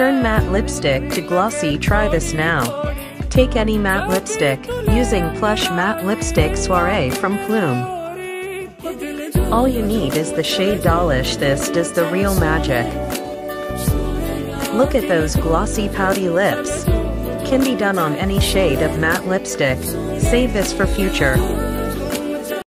Turn matte lipstick to glossy try this now. Take any matte lipstick, using Plush Matte Lipstick Soiree from Plume. All you need is the shade Dollish. this does the real magic. Look at those glossy pouty lips. Can be done on any shade of matte lipstick. Save this for future.